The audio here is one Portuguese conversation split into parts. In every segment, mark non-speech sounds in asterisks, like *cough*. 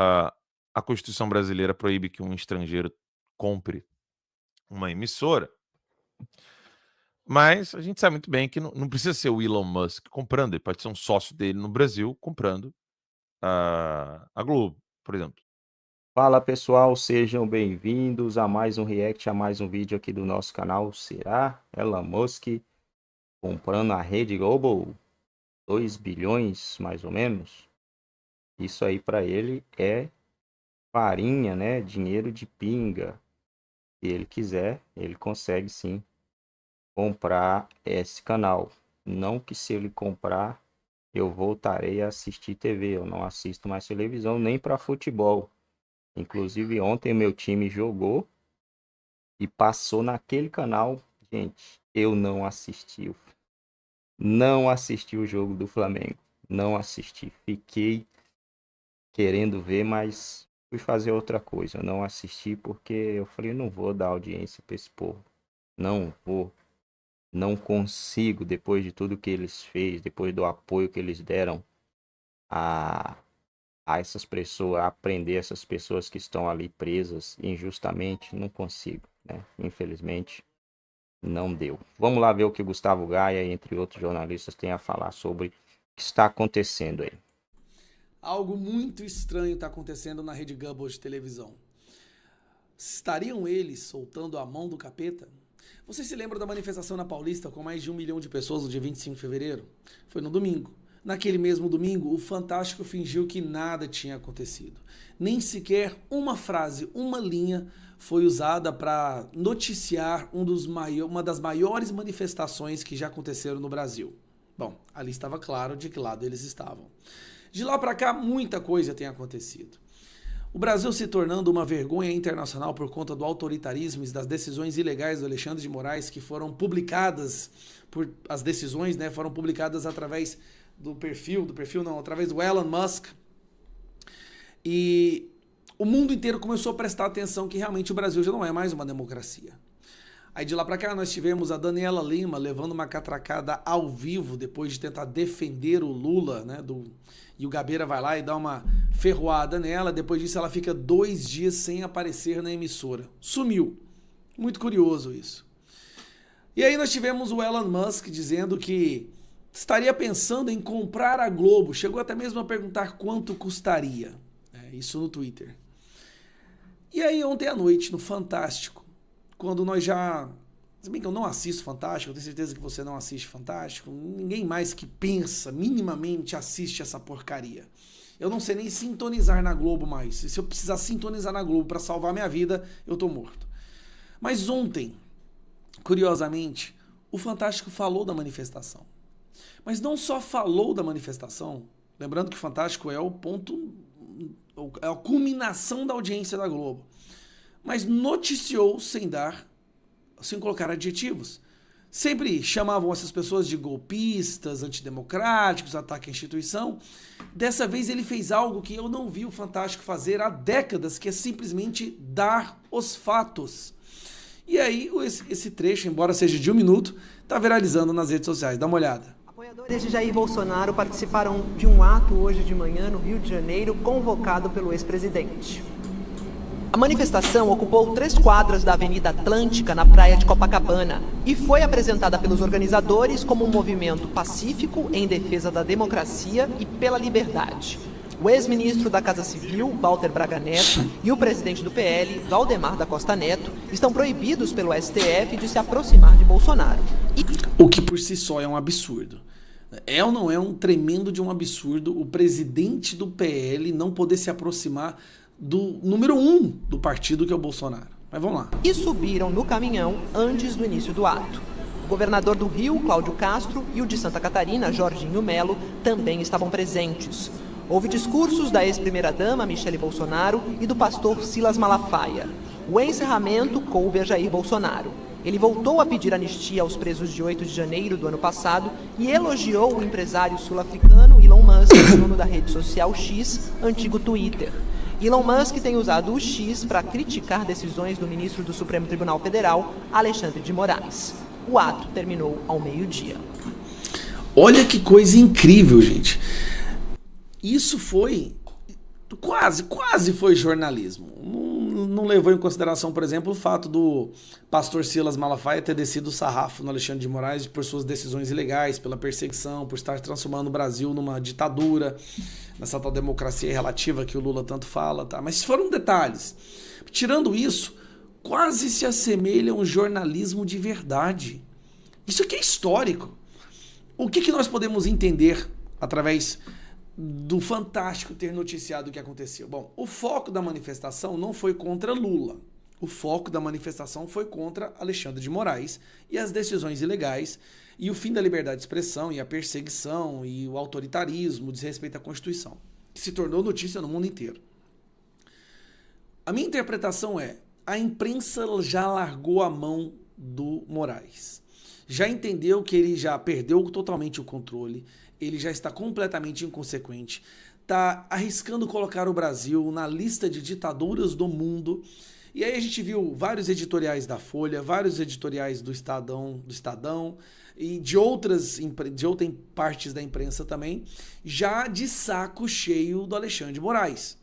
a, a Constituição brasileira proíbe que um estrangeiro compre uma emissora. Mas a gente sabe muito bem que não, não, precisa ser o Elon Musk comprando, ele pode ser um sócio dele no Brasil comprando a, a Globo, por exemplo. Fala pessoal, sejam bem-vindos a mais um react, a mais um vídeo aqui do nosso canal. Será Elon Musk comprando a Rede Globo? 2 bilhões mais ou menos? Isso aí para ele é farinha, né? Dinheiro de pinga. Se ele quiser, ele consegue sim comprar esse canal. Não que se ele comprar, eu voltarei a assistir TV. Eu não assisto mais televisão nem para futebol. Inclusive ontem meu time jogou e passou naquele canal. Gente, eu não assisti. Não assisti o jogo do Flamengo. Não assisti. Fiquei querendo ver, mas fui fazer outra coisa. Eu não assisti porque eu falei, não vou dar audiência para esse povo. Não vou. Não consigo, depois de tudo que eles fez, depois do apoio que eles deram a, a essas pessoas, a prender essas pessoas que estão ali presas injustamente, não consigo, né? Infelizmente, não deu. Vamos lá ver o que Gustavo Gaia, entre outros jornalistas, tem a falar sobre o que está acontecendo aí. Algo muito estranho está acontecendo na Rede Globo de televisão. Estariam eles soltando a mão do capeta? Você se lembra da manifestação na Paulista com mais de um milhão de pessoas no dia 25 de fevereiro? Foi no domingo. Naquele mesmo domingo, o Fantástico fingiu que nada tinha acontecido. Nem sequer uma frase, uma linha foi usada para noticiar um uma das maiores manifestações que já aconteceram no Brasil. Bom, ali estava claro de que lado eles estavam. De lá para cá, muita coisa tem acontecido. O Brasil se tornando uma vergonha internacional por conta do autoritarismo e das decisões ilegais do Alexandre de Moraes que foram publicadas por as decisões, né, foram publicadas através do perfil, do perfil não, através do Elon Musk. E o mundo inteiro começou a prestar atenção que realmente o Brasil já não é mais uma democracia. Aí de lá para cá nós tivemos a Daniela Lima levando uma catracada ao vivo depois de tentar defender o Lula, né? Do, e o Gabeira vai lá e dá uma ferroada nela. Depois disso ela fica dois dias sem aparecer na emissora. Sumiu. Muito curioso isso. E aí nós tivemos o Elon Musk dizendo que estaria pensando em comprar a Globo. Chegou até mesmo a perguntar quanto custaria. É, isso no Twitter. E aí ontem à noite, no Fantástico, quando nós já. Se bem que eu não assisto Fantástico, eu tenho certeza que você não assiste Fantástico. Ninguém mais que pensa minimamente assiste essa porcaria. Eu não sei nem sintonizar na Globo mais. Se eu precisar sintonizar na Globo para salvar minha vida, eu tô morto. Mas ontem, curiosamente, o Fantástico falou da manifestação. Mas não só falou da manifestação, lembrando que o Fantástico é o ponto, é a culminação da audiência da Globo mas noticiou sem dar, sem colocar adjetivos. Sempre chamavam essas pessoas de golpistas, antidemocráticos, ataque à instituição. Dessa vez ele fez algo que eu não vi o Fantástico fazer há décadas, que é simplesmente dar os fatos. E aí, esse, trecho, embora seja de um minuto, está viralizando nas redes sociais. Dá uma olhada. Apoiadores de Jair Bolsonaro participaram de um ato hoje de manhã no Rio de Janeiro, convocado pelo ex-presidente. A manifestação ocupou três quadras da Avenida Atlântica, na praia de Copacabana, e foi apresentada pelos organizadores como um movimento pacífico em defesa da democracia e pela liberdade. O ex-ministro da Casa Civil, Walter Braga Neto, e o presidente do PL, Valdemar da Costa Neto, estão proibidos pelo STF de se aproximar de Bolsonaro. E... O que por si só é um absurdo. É ou não é um tremendo de um absurdo o presidente do PL não poder se aproximar do número um do partido, que é o Bolsonaro. Mas vamos lá. E subiram no caminhão antes do início do ato. O governador do Rio, Cláudio Castro, e o de Santa Catarina, Jorginho Melo, também estavam presentes. Houve discursos da ex-primeira-dama Michele Bolsonaro e do pastor Silas Malafaia. O encerramento coube a Jair Bolsonaro. Ele voltou a pedir anistia aos presos de 8 de janeiro do ano passado e elogiou o empresário sul-africano Elon Musk, *coughs* dono da rede social X, antigo Twitter. Elon Musk tem usado o X para criticar decisões do ministro do Supremo Tribunal Federal, Alexandre de Moraes. O ato terminou ao meio-dia. Olha que coisa incrível, gente. Isso foi quase, quase foi jornalismo. Não, levou em consideração, por exemplo, o fato do pastor Silas Malafaia ter descido o sarrafo no Alexandre de Moraes por suas decisões ilegais, pela perseguição, por estar transformando o Brasil numa ditadura, nessa tal democracia relativa que o Lula tanto fala, tá? Mas foram detalhes. Tirando isso, quase se assemelha a um jornalismo de verdade. Isso aqui é histórico. O que, que nós podemos entender através do Fantástico ter noticiado o que aconteceu. Bom, o foco da manifestação não foi contra Lula. O foco da manifestação foi contra Alexandre de Moraes e as decisões ilegais e o fim da liberdade de expressão e a perseguição e o autoritarismo, o desrespeito à Constituição, que se tornou notícia no mundo inteiro. A minha interpretação é: a imprensa já largou a mão do Moraes. Já entendeu que ele já perdeu totalmente o controle, ele já está completamente inconsequente, está arriscando colocar o Brasil na lista de ditaduras do mundo. E aí a gente viu vários editoriais da Folha, vários editoriais do Estadão, do Estadão e de outras de outras partes da imprensa também, já de saco cheio do Alexandre Moraes.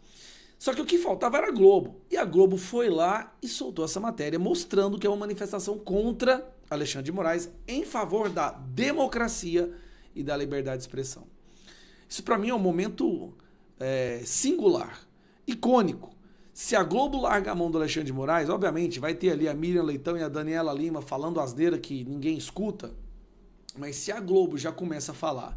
Só que o que faltava era a Globo. E a Globo foi lá e soltou essa matéria mostrando que é uma manifestação contra Alexandre de Moraes em favor da democracia e da liberdade de expressão. Isso para mim é um momento é, singular, icônico. Se a Globo larga a mão do Alexandre de Moraes, obviamente vai ter ali a Miriam Leitão e a Daniela Lima falando asneira que ninguém escuta, mas se a Globo já começa a falar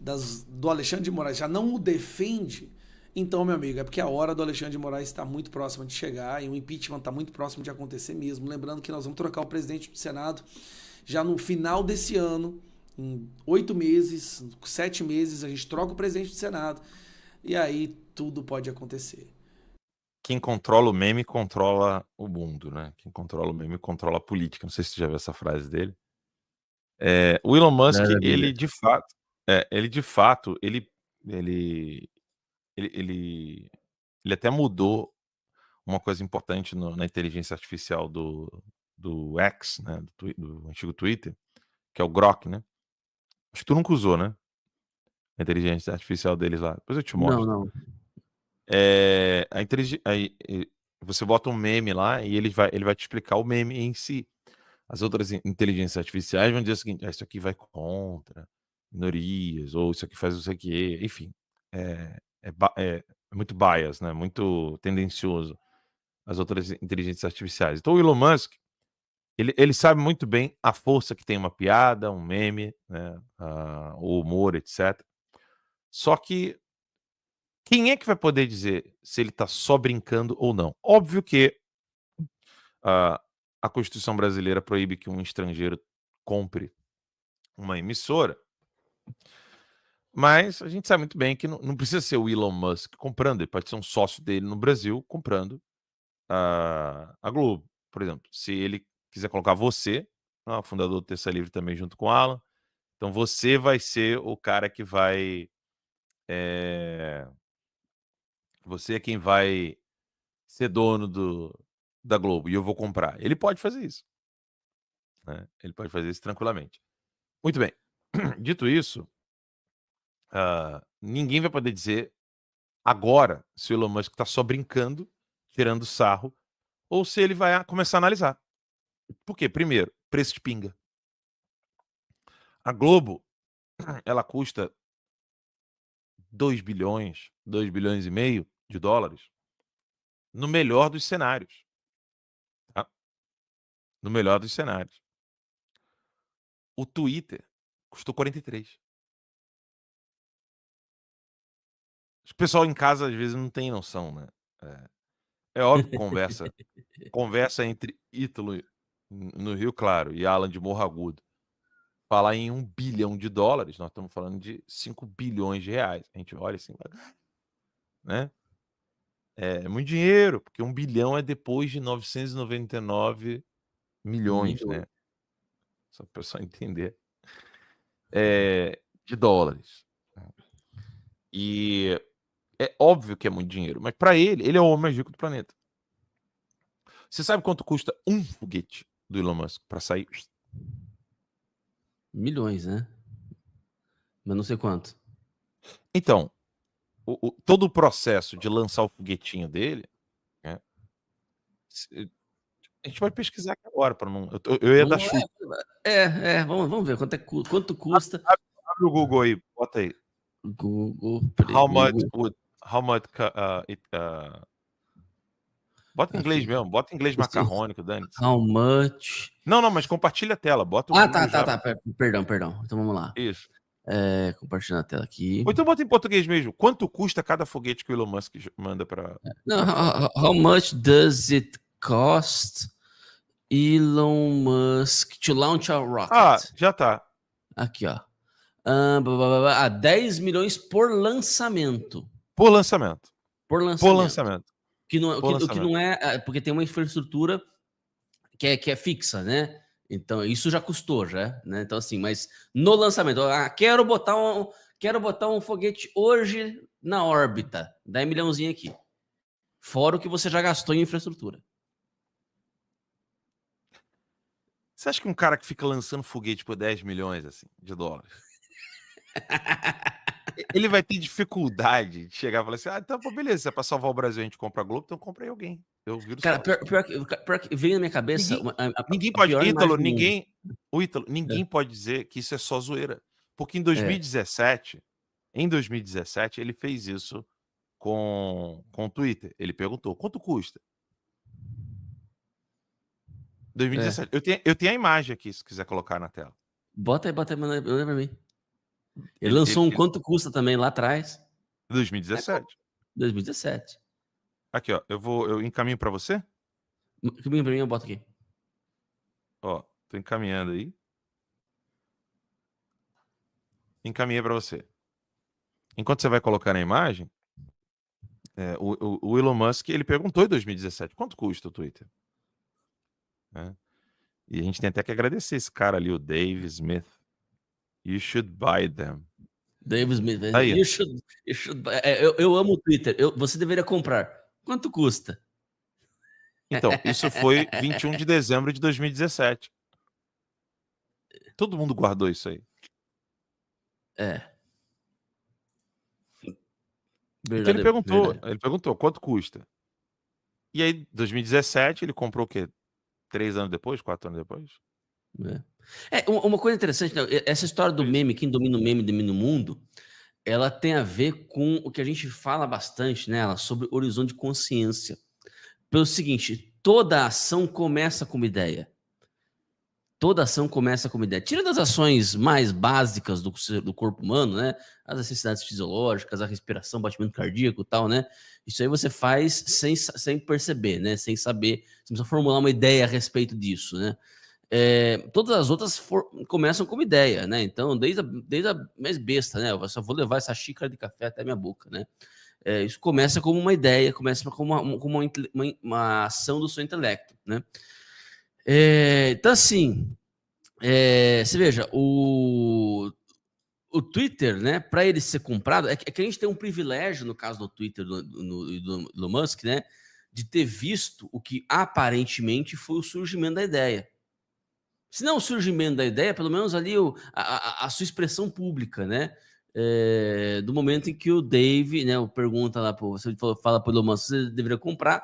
das, do Alexandre de Moraes, já não o defende, então, meu amigo, é porque a hora do Alexandre de Moraes está muito próxima de chegar e o impeachment está muito próximo de acontecer mesmo. Lembrando que nós vamos trocar o presidente do Senado já no final desse ano em oito meses, sete meses, a gente troca o presidente do Senado e aí tudo pode acontecer. Quem controla o meme controla o mundo, né? Quem controla o meme controla a política. Não sei se você já viu essa frase dele. É, o Elon Musk, ele de fato, é, ele de fato, ele, ele, ele, ele, ele até mudou uma coisa importante no, na inteligência artificial do, do X, né, do, do antigo Twitter, que é o Grok, né? Acho que tu nunca usou, né? A inteligência artificial deles lá. Depois eu te mostro. Não, não. É, a inteligência, aí, você bota um meme lá e ele vai, ele vai te explicar o meme em si. As outras inteligências artificiais vão dizer o seguinte: ah, isso aqui vai contra minorias, ou isso aqui faz isso aqui, enfim. É, é, é, é muito bias, né? Muito tendencioso as outras inteligências artificiais. Então o Elon Musk ele, ele sabe muito bem a força que tem uma piada, um meme, né, uh, o humor, etc. Só que quem é que vai poder dizer se ele está só brincando ou não? Óbvio que uh, a Constituição brasileira proíbe que um estrangeiro compre uma emissora, mas a gente sabe muito bem que não, não, precisa ser o Elon Musk comprando, ele pode ser um sócio dele no Brasil comprando uh, a Globo, por exemplo. Se ele quiser colocar você, ah, fundador do Terça Livre também junto com o Alan. Então você vai ser o cara que vai. É... Você é quem vai ser dono do, da Globo e eu vou comprar. Ele pode fazer isso. Né? Ele pode fazer isso tranquilamente. Muito bem. *clears throat* Dito isso, uh, ninguém vai poder dizer agora se o Elon Musk está só brincando, tirando sarro, ou se ele vai começar a analisar. Por quê? Primeiro, preço de pinga. A Globo, *clears throat* ela custa 2 bilhões, 2 bilhões e meio de dólares no melhor dos cenários. Tá? No melhor dos cenários. O Twitter custou 43. O pessoal em casa às vezes não tem noção, né? É, é óbvio que conversa, *laughs* conversa entre Ítalo no Rio Claro e Alan de Morro Agudo falar em um bilhão de dólares, nós estamos falando de 5 bilhões de reais. A gente olha assim, né? É, muito dinheiro, porque um bilhão é depois de 999 milhões, Milhão. né? Só para o pessoal entender. É, de dólares. E é óbvio que é muito dinheiro, mas para ele, ele é o homem mais rico do planeta. Você sabe quanto custa um foguete? Do Elon Musk para sair. Milhões, né? Mas não sei quanto. Então, o, o, todo o processo de lançar o foguetinho dele, né? A gente vai pesquisar aqui agora para não. Eu, eu ia dar chuva. É, é, vamos, vamos ver quanto, é, quanto custa. Abre, abre, o Google aí, bota aí. Google. How much would, how much uh, it, uh... Bota em inglês mesmo, bota em inglês macarrônico, Dani. How much? Não, não, mas compartilha a tela, bota o Ah, tá, tá, tá, perdão, perdão. Então vamos lá. Isso. É, compartilhando a tela aqui. Ou então bota em português mesmo. Quanto custa cada foguete que o Elon Musk manda para. Não, how, how much does it cost Elon Musk to launch a rocket? Ah, já tá. Aqui, ó. Ah, blá, blá, blá, 10 milhões por lançamento. Por lançamento. Por lançamento. Por lançamento. Que não, por que, que não é. é porque tem uma infraestrutura que é, que é fixa, né? Então, isso já custou, já, né? Então, assim, mas no lançamento, ah, quero botar um, quero botar um foguete hoje na órbita, 10 milhãozinho aqui. Fora o que você já gastou em infraestrutura. Você acha que um cara que fica lançando foguete por 10 milhões assim, de dólares, *laughs* ele vai ter dificuldade de chegar e falar assim: ah, então, beleza, se é pra salvar o Brasil a gente compra a Globo, então comprei alguém. Eu viro Cara, pior, pior, pior, que veio na minha cabeça. Ninguém, a, a, ninguém pode. Ítalo, ninguém. O Ítalo, ninguém é. pode dizer que isso é só zoeira. Porque em 2017, é. em 2017, ele fez isso com, com o Twitter. Ele perguntou: quanto custa? 2017. É. Eu, tenho, eu tenho a imagem aqui, se quiser colocar na tela. Bota aí, bota aí, manda pra mim. Ele lançou um quanto custa também lá atrás. 2017. 2017. Aqui, ó. Eu vou. Eu encaminho para você? Encaminho para mim, eu boto aqui. Ó, tô encaminhando aí. Encaminhei para você. Enquanto você vai colocar na imagem, é, o, o, o, Elon Musk ele perguntou em 2017 quanto custa o Twitter. É. E a gente tem até que agradecer esse cara ali, o Dave Smith. You should buy them. Dave Smith. Aí. You should, you should buy. É, eu, eu amo o Twitter. Eu, você deveria comprar. Quanto custa? Então, isso foi *laughs* 21 de dezembro de 2017. Todo mundo guardou isso aí. É. Verdade, então ele perguntou, verdade. ele perguntou quanto custa. E aí, 2017, ele comprou o quê? Três anos depois, quatro anos depois? É. é uma coisa interessante, né? essa história do meme, quem domina o meme domina o mundo, ela tem a ver com o que a gente fala bastante nela sobre horizonte de consciência. Pelo seguinte, toda ação começa com uma ideia. Toda ação começa com uma ideia. Tira das ações mais básicas do, do corpo humano, né? As necessidades fisiológicas, a respiração, batimento cardíaco e tal, né? Isso aí você faz sem, sem perceber, né? Sem saber. Você precisa formular uma ideia a respeito disso, né? É, todas as outras for, começam como ideia, né? Então, desde a, desde a mais besta, né? Eu só vou levar essa xícara de café até minha boca, né? É, isso começa como uma ideia, começa como uma, como uma, uma, uma ação do seu intelecto, né? É, então, assim, é, você veja, o, o Twitter, né, para ele ser comprado, é que, é que, a gente tem um privilégio, no caso do Twitter do, do, do, do Musk, né, de ter visto o que aparentemente foi o surgimento da ideia. Se não o surgimento da ideia, pelo menos ali o, a, a, sua expressão pública, né? É, do momento em que o Dave, né, pergunta lá, pô, você fala para o Elon Musk, você deveria comprar,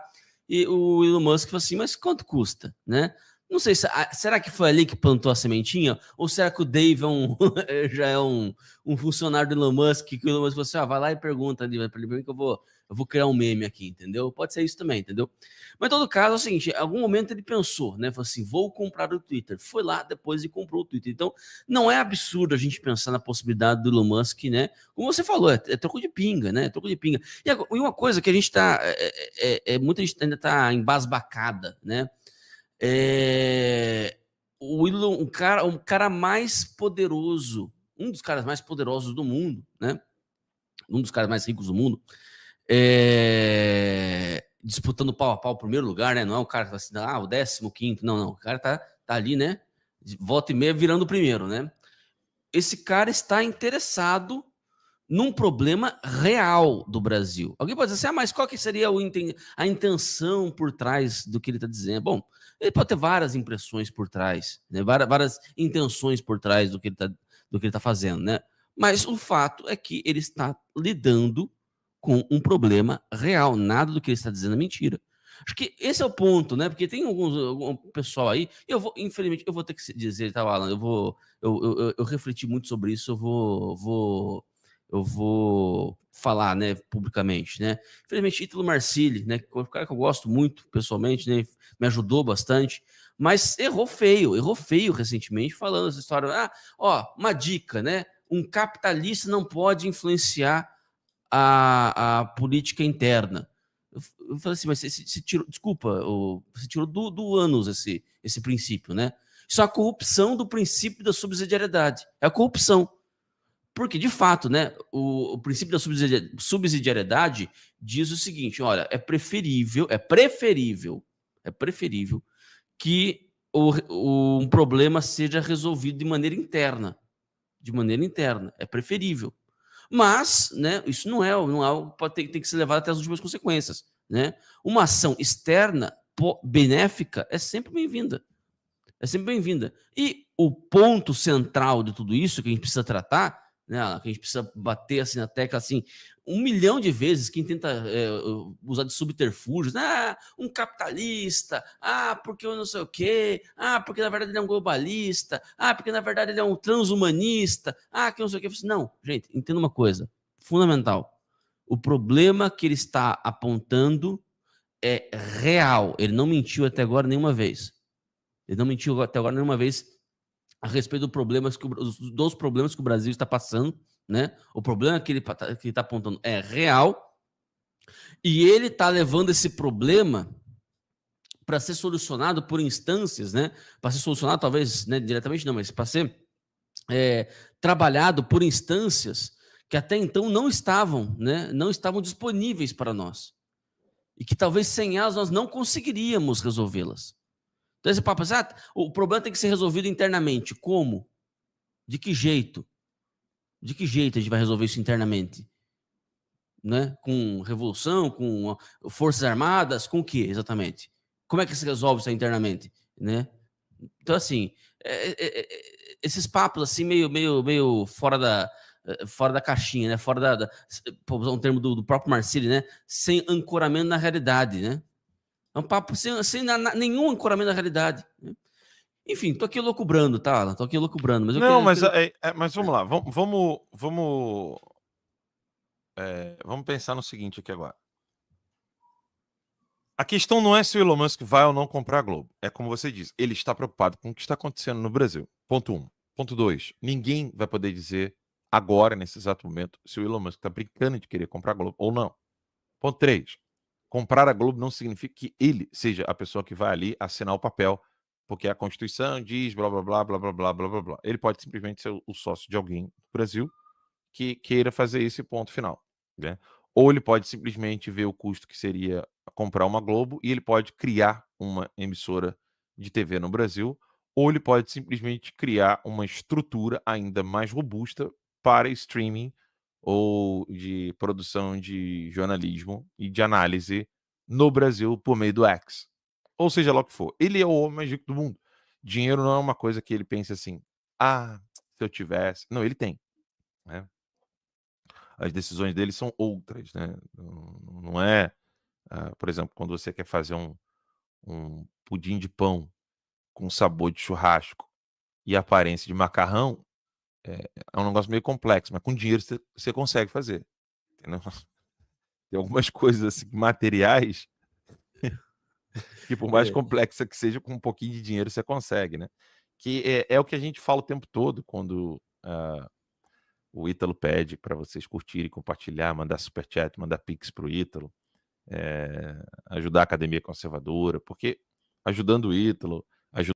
e o Elon Musk fala assim, mas quanto custa, né? Não sei, será que foi ali que plantou a sementinha? Ou será que o Dave é um, *laughs* já é um, um funcionário do Elon Musk, que o Elon Musk falou assim, ah, vai lá e pergunta ali, para ele que eu vou eu vou criar um meme aqui, entendeu? Pode ser isso também, entendeu? Mas em todo caso, é o seguinte, em algum momento ele pensou, né? Falou assim, vou comprar o Twitter. Foi lá depois e comprou o Twitter. Então, não é absurdo a gente pensar na possibilidade do Elon Musk, né? Como você falou, é, é troco de pinga, né? É troco de pinga. E, e, uma coisa que a gente tá, é, é, é, é muita gente ainda tá embasbacada, né? É, o Elon, o cara, o cara mais poderoso, um dos caras mais poderosos do mundo, né? Um dos caras mais ricos do mundo, é, disputando pau a pau o primeiro lugar, né? Não é o cara que tá assim, ah, o décimo quinto, não, não. O cara tá, tá ali, né? Volta e meia virando o primeiro, né? Esse cara está interessado num problema real do Brasil. Alguém pode dizer assim, ah, mas qual que seria a intenção por trás do que ele está dizendo? Bom, ele pode ter várias impressões por trás, né? várias, várias intenções por trás do que ele está tá fazendo, né? Mas o fato é que ele está lidando com um problema real. Nada do que ele está dizendo é mentira. Acho que esse é o ponto, né? Porque tem alguns algum pessoal aí, eu vou, infelizmente, eu vou ter que dizer, tá, Alan, eu vou, eu, eu, eu refleti muito sobre isso, eu vou, vou, eu vou falar, né, publicamente, né? Infelizmente, Ítalo Marcilli, né, que é cara que eu gosto muito pessoalmente, né, me ajudou bastante, mas errou feio, errou feio recentemente, falando essa história. Ah, ó, uma dica, né? Um capitalista não pode influenciar a, a política interna. Eu, eu falei assim, mas você, você tirou, desculpa, você tirou do, do ânus esse, esse princípio, né? Isso é a corrupção do princípio da subsidiariedade. É a corrupção. Porque, de fato, né, o, o princípio da subsidiariedade diz o seguinte: olha, é preferível, é preferível, é preferível que o, o, um problema seja resolvido de maneira interna. De maneira interna. É preferível. Mas, né, isso não é, não é algo que ter, tem que ser levado até as últimas consequências. Né? Uma ação externa benéfica é sempre bem-vinda. É sempre bem-vinda. E o ponto central de tudo isso que a gente precisa tratar, né, que a gente precisa bater assim na tecla assim, um milhão de vezes quem tenta é, usar de subterfúgios, ah, um capitalista, ah, porque eu não sei o quê, ah, porque na verdade ele é um globalista, ah, porque na verdade ele é um transhumanista, ah, que não sei o quê. Não, gente, entenda uma coisa fundamental. O problema que ele está apontando é real. Ele não mentiu até agora nenhuma vez. Ele não mentiu até agora nenhuma vez a respeito do problemas que o, dos problemas que o Brasil está passando né? O problema que ele está tá apontando é real e ele está levando esse problema para ser solucionado por instâncias, né? Para ser solucionado, talvez, né, diretamente não, mas para ser é, trabalhado por instâncias que até então não estavam, né? Não estavam disponíveis para nós e que talvez sem elas nós não conseguiríamos resolvê-las. Então esse papo, assim, ah, o problema tem que ser resolvido internamente. Como? De que jeito? De que jeito a gente vai resolver isso internamente? Né? Com revolução, com forças armadas, com o que exatamente? Como é que se resolve isso internamente, né? Então assim, é, é, é, esses papos assim meio, meio, meio fora da fora da caixinha, né? Fora da, da usar um termo do, do próprio Marcili, né? Sem ancoramento na realidade, né? É um papo sem, sem na, nenhum ancoramento na realidade. Né? Enfim, tô aqui loucubrando, tá, Alan? Tô aqui loucubrando. Mas não, mas, é, é, mas vamos lá. Vamos, vamos, vamos, é, vamos pensar no seguinte aqui agora. A questão não é se o Elon Musk vai ou não comprar a Globo. É como você diz, ele está preocupado com o que está acontecendo no Brasil. Ponto um. Ponto dois. Ninguém vai poder dizer agora, nesse exato momento, se o Elon Musk está brincando de querer comprar a Globo ou não. Ponto três. Comprar a Globo não significa que ele seja a pessoa que vai ali assinar o papel porque a Constituição diz blá blá blá blá blá blá blá blá. Ele pode simplesmente ser o sócio de alguém do Brasil que queira fazer esse ponto final, né? Ou ele pode simplesmente ver o custo que seria comprar uma Globo e ele pode criar uma emissora de TV no Brasil, ou ele pode simplesmente criar uma estrutura ainda mais robusta para streaming ou de produção de jornalismo e de análise no Brasil por meio do X, ou seja lá o que for. Ele é o homem mais rico do mundo. Dinheiro não é uma coisa que ele pense assim, ah, se eu tivesse. Não, ele tem. Né? As decisões dele são outras, né? Não é, uh, por exemplo, quando você quer fazer um, um pudim de pão com sabor de churrasco e aparência de macarrão, é, é um negócio meio complexo, mas com dinheiro você, consegue fazer. Entendeu? *laughs* Tem algumas coisas assim, materiais *laughs* que por mais é. complexa que seja, com um pouquinho de dinheiro você consegue, né? Que é, é o que a gente fala o tempo todo quando uh, o Ítalo pede para vocês curtirem, compartilhar, mandar superchat, mandar pix para o Ítalo, é, ajudar a Academia Conservadora, porque ajudando o Ítalo, ajuda...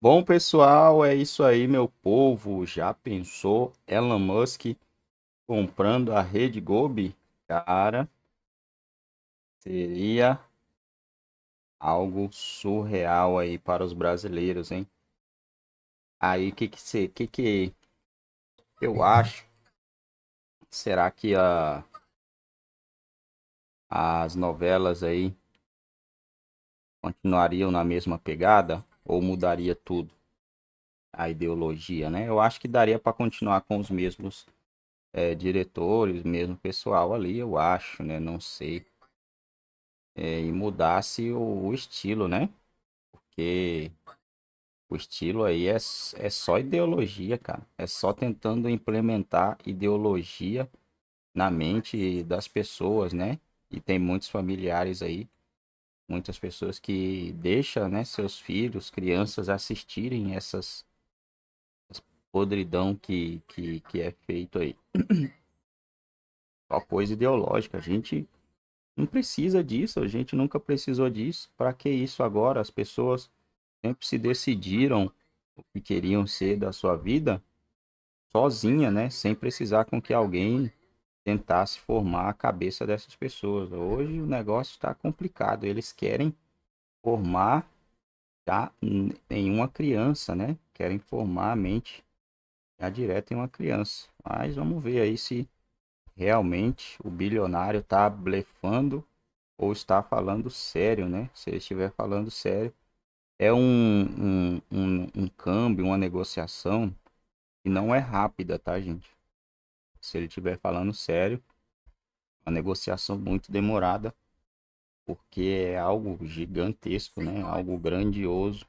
Bom, pessoal, é isso aí, meu povo. Já pensou Elon Musk comprando a Rede Gobi? Cara, seria algo surreal aí para os brasileiros, hein? Aí, que que você, que que eu acho? Será que a as novelas aí continuariam na mesma pegada ou mudaria tudo? A ideologia, né? Eu acho que daria para continuar com os mesmos é, diretores, mesmo pessoal ali, eu acho, né? Não sei. É, e mudasse o, o estilo, né? Porque o estilo aí é, é só ideologia, cara. É só tentando implementar ideologia na mente das pessoas, né? E tem muitos familiares aí, muitas pessoas que deixam, né, seus filhos, crianças assistirem essas podridão que, que, que é feito aí. *clears throat* Só coisa ideológica. A gente não precisa disso, a gente nunca precisou disso. Para que isso agora? As pessoas sempre se decidiram o que queriam ser da sua vida sozinha, né? Sem precisar com que alguém tentasse formar a cabeça dessas pessoas. Hoje o negócio está complicado. Eles querem formar já em uma criança, né? Querem formar a mente já direto em uma criança. Mas vamos ver aí se realmente o bilionário está blefando ou está falando sério, né? Se ele estiver falando sério, é um, um, um, um câmbio, uma negociação que não é rápida, tá, gente? Se ele estiver falando sério, uma negociação muito demorada, porque é algo gigantesco, né? Algo grandioso.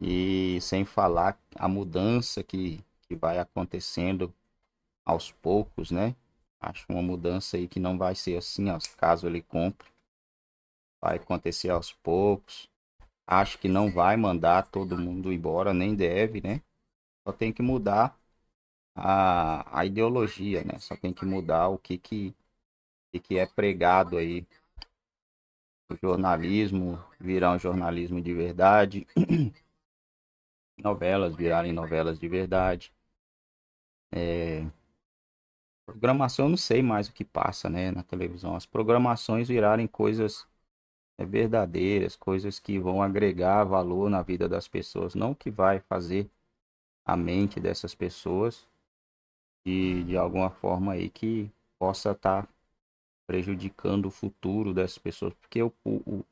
E sem falar a mudança que que vai acontecendo aos poucos, né? Acho uma mudança aí que não vai ser assim, ó, caso ele compre. Vai acontecer aos poucos. Acho que não vai mandar todo mundo embora, nem deve, né? Só tem que mudar a, a ideologia, né? Só tem que mudar o que que, que, que é pregado aí. O jornalismo virar um jornalismo de verdade. *clears throat* novelas virarem novelas de verdade. É... Programação, eu não sei mais o que passa, né, na televisão. As programações virarem coisas é, verdadeiras, coisas que vão agregar valor na vida das pessoas, não que vai fazer a mente dessas pessoas e de alguma forma aí que possa estar tá prejudicando o futuro dessas pessoas, porque o, o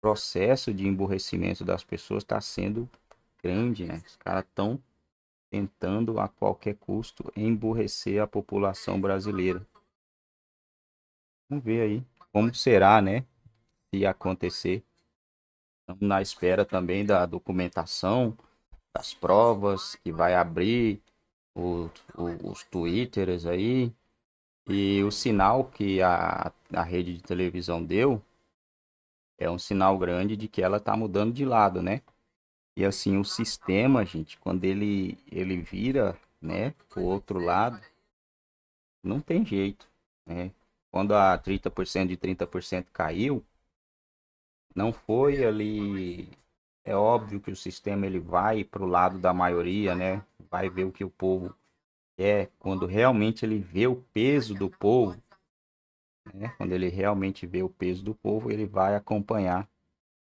processo de emburrecimento das pessoas está sendo grande, né? Os caras estão tentando a qualquer custo emburrecer a população brasileira. Vamos ver aí como será, né? Se acontecer. Estamos na espera também da documentação, das provas que vai abrir o, o, os twitters aí. E o sinal que a, a rede de televisão deu é um sinal grande de que ela está mudando de lado, né? E assim, o sistema, gente, quando ele, ele vira, né, pro outro lado, não tem jeito, né? Quando a 30% de 30% caiu, não foi ali... É óbvio que o sistema ele vai pro lado da maioria, né? Vai ver o que o povo quer. Quando realmente ele vê o peso do povo, né? Quando ele realmente vê o peso do povo, ele vai acompanhar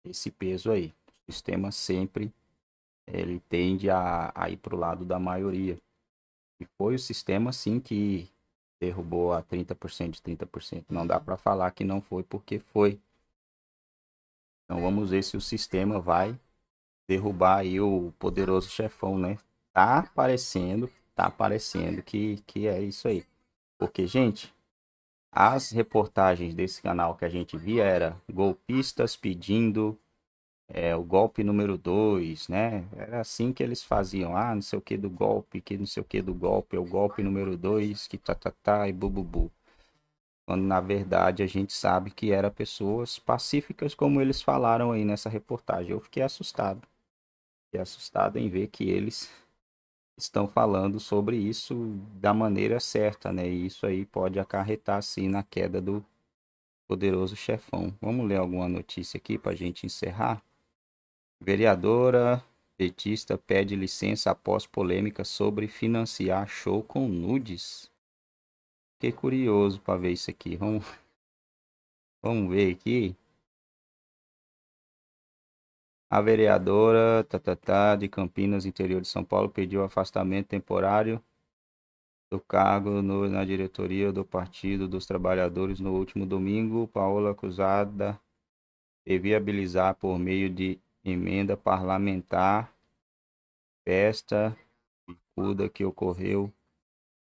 esse peso aí sistema sempre ele tende a, a ir para o lado da maioria. E foi o sistema, sim, que derrubou a 30% de 30%. Não dá para falar que não foi, porque foi. Então vamos ver se o sistema vai derrubar aí o poderoso chefão, né? Tá aparecendo, tá aparecendo que, que é isso aí. Porque, gente, as reportagens desse canal que a gente via era golpistas pedindo é, o golpe número 2, né? Era assim que eles faziam. Ah, não sei o que do golpe, que não sei o que do golpe, é o golpe número 2, que tá, tá, tá, e bububu. Quando na verdade a gente sabe que eram pessoas pacíficas, como eles falaram aí nessa reportagem. Eu fiquei assustado. Fiquei assustado em ver que eles estão falando sobre isso da maneira certa, né? E isso aí pode acarretar, sim, na queda do poderoso chefão. Vamos ler alguma notícia aqui para a gente encerrar? Vereadora petista pede licença após polêmica sobre financiar show com nudes. Fiquei curioso para ver isso aqui. Vamos, *laughs* vamos ver aqui. A vereadora tá, tá, tá, de Campinas, interior de São Paulo, pediu afastamento temporário do cargo no, na diretoria do Partido dos Trabalhadores no último domingo. Paola acusada de viabilizar por meio de emenda parlamentar, festa bicuda que ocorreu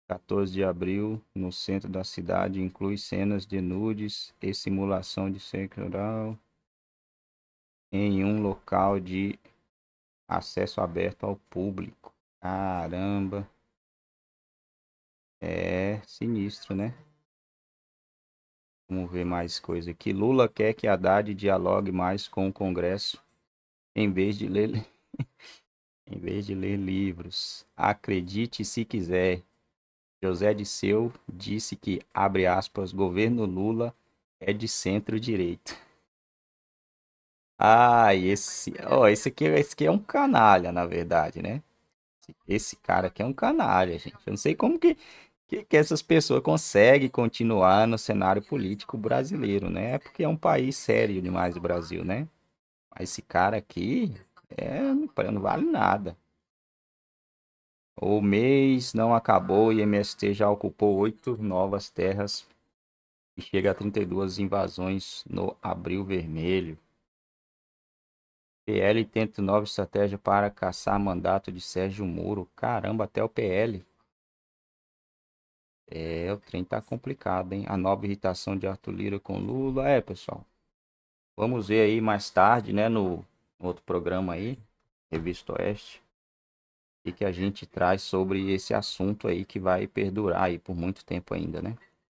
14 de abril, no centro da cidade, inclui cenas de nudes e simulação de sexo oral em um local de acesso aberto ao público. Caramba. É sinistro, né? Vamos ver mais coisa aqui. Lula quer que Haddad dialogue mais com o Congresso em vez de ler *laughs* em vez de ler livros. Acredite se quiser. José Disseu disse que, abre aspas, governo Lula é de centro-direita. Ah, esse, oh, esse, aqui, esse aqui é um canalha, na verdade, né? Esse cara aqui é um canalha, gente. Eu não sei como que, que, que essas pessoas conseguem continuar no cenário político brasileiro, né? É porque é um país sério demais o Brasil, né? Mas esse cara aqui é, não vale nada. O mês não acabou e MST já ocupou oito novas terras e chega a 32 invasões no Abril Vermelho. PL tenta nova estratégia para caçar mandato de Sérgio Moro. Caramba, até o PL. É, o trem tá complicado, hein? A nova irritação de Arthur Lira com Lula. É, pessoal. Vamos ver aí mais tarde, né, no outro programa aí, Revista Oeste, e que a gente traz sobre esse assunto aí que vai perdurar aí por muito tempo ainda, né?